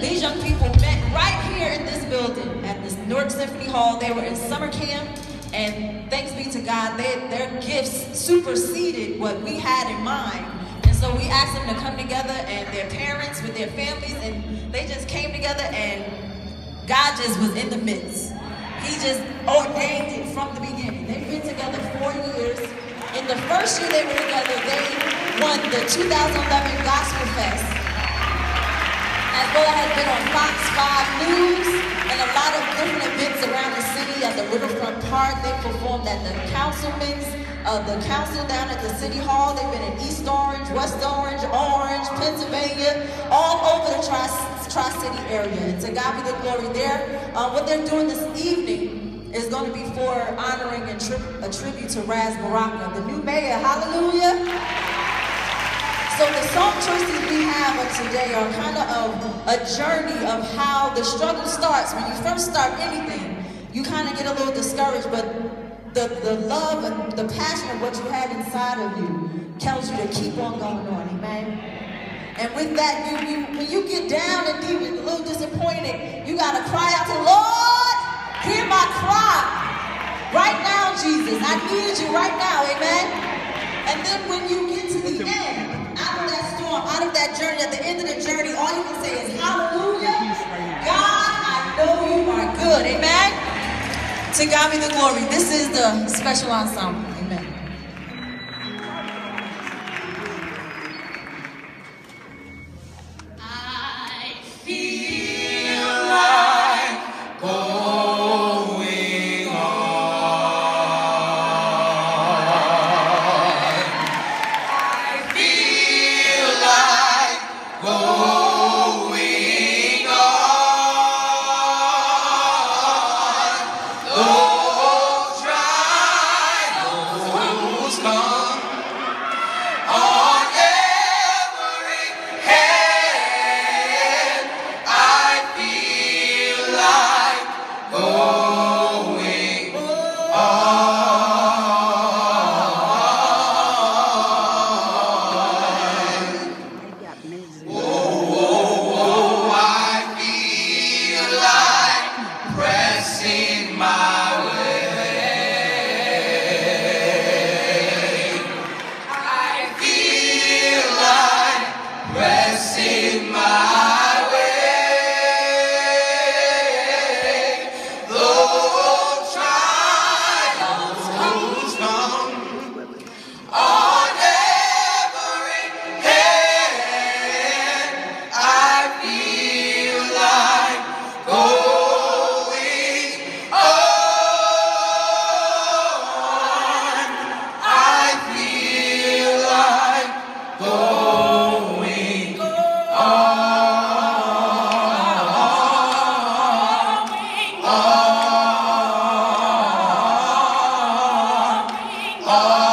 these young people met right here in this building at this Newark Symphony Hall. They were in summer camp, and thanks be to God, they, their gifts superseded what we had in mind. And so we asked them to come together, and their parents with their families, and they just came together, and God just was in the midst. He just ordained it from the beginning. They've been together four years. In the first year they were together, they won the 2011 Gospel Fest. As well as been on Fox 5 News and a lot of different events around the city at the Riverfront Park. They performed at the councilmen's, uh, the council down at the city hall. They've been in East Orange, West Orange, Orange, Pennsylvania, all over the Tri- Tri-City area. And to God be the glory there. Uh, what they're doing this evening is going to be for honoring and tri- a tribute to Ras Baraka, the new mayor. Hallelujah. So the song choices we have of today are kind of a journey of how the struggle starts. When you first start anything, you kind of get a little discouraged, but the, the love and the passion of what you have inside of you tells you to keep on going on, amen? And with that, you, you when you get down and deep and a little disappointed, you gotta cry out to Lord, hear my cry. Right now, Jesus, I need you right now, amen? And then when you get to the end, out of that out of that journey, at the end of the journey, all you can say is, Hallelujah. God, I know you are good. Amen. To God be the glory. This is the special ensemble. Oh.